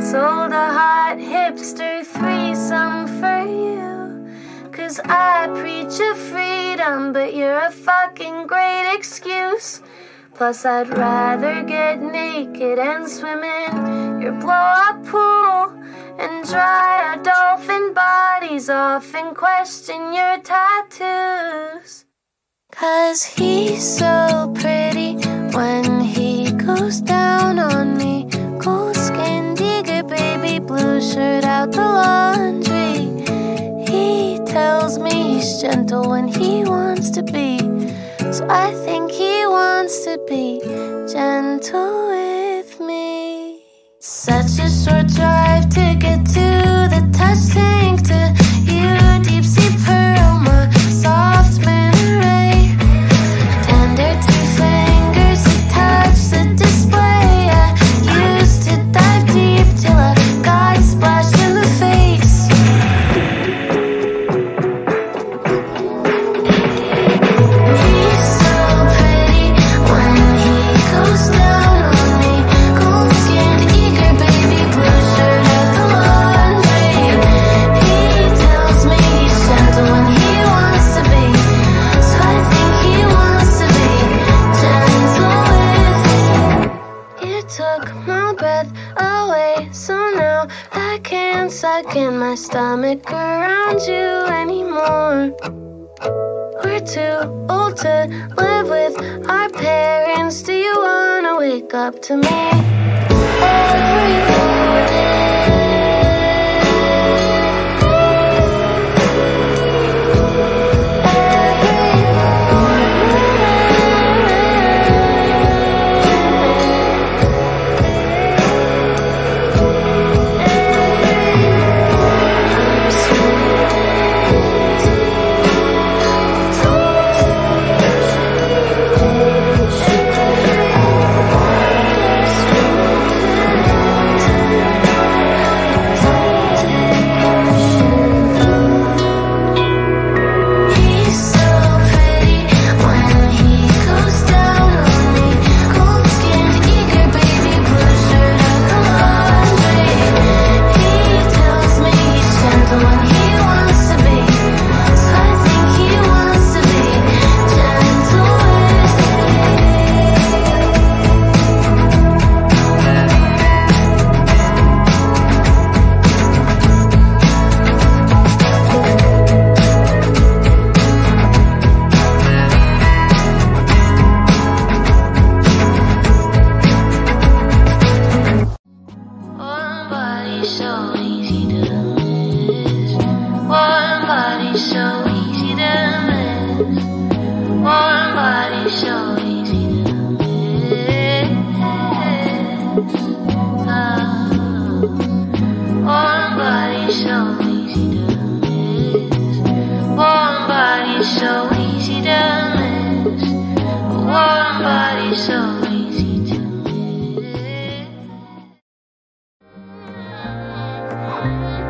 canceled a hot hipster threesome for you. Cause I preach a freedom, but you're a fucking great excuse. Plus, I'd rather get naked and swim in your blow up pool and dry our dolphin bodies off and question your tattoos. Cause he's so pretty when he goes down on me. Out the laundry. He tells me he's gentle when he wants to be. So I think he wants to be gentle with me. Such a short drive to get to the touch I can't suck in my stomach around you anymore. We're too old to live with our parents. Do you wanna wake up to me? Every He's so easy to miss. Body so easy to miss. Body so easy to miss. Oh, body so Bye.